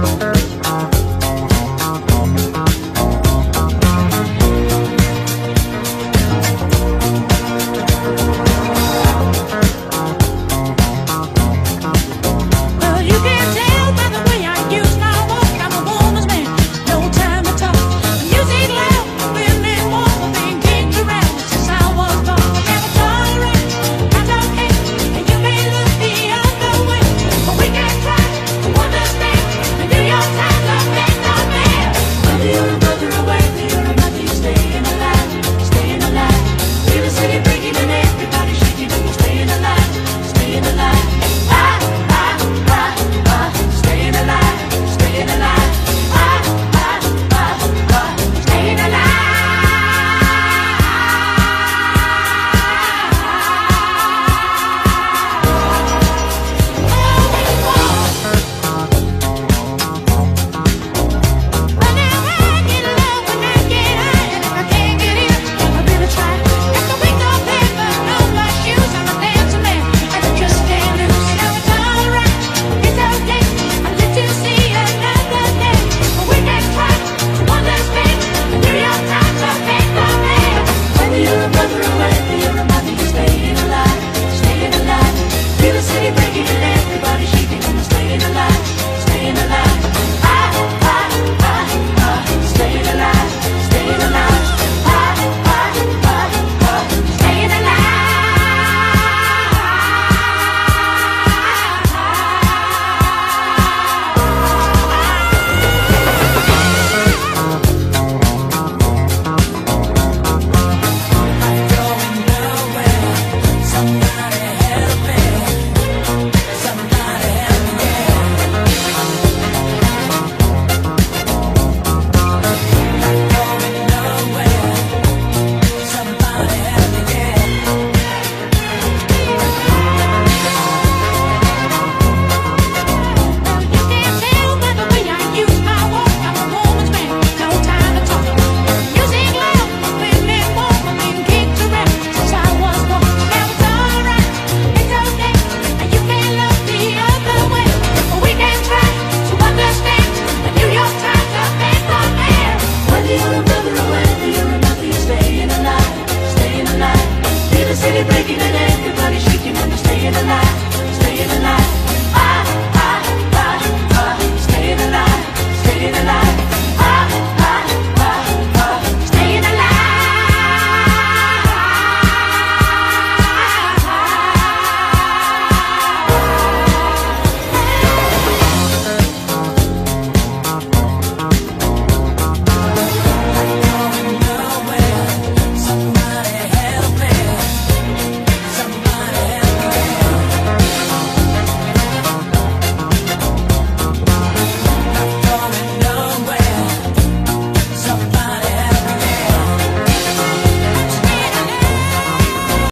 Bye. Everybody breaking and everybody shaking and they're staying alive.